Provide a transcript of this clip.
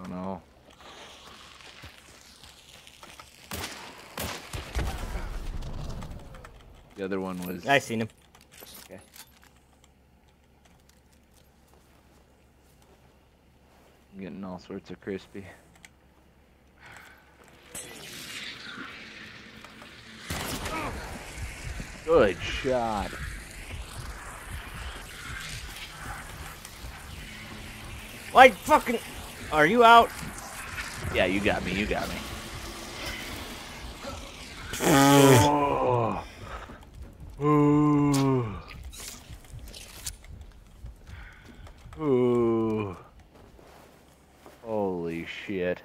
Oh, don't know. The other one was. I seen him. Okay. I'm getting all sorts of crispy. Good shot. Like fucking. Are you out? Yeah, you got me. You got me. Ooh. Ooh. Holy shit.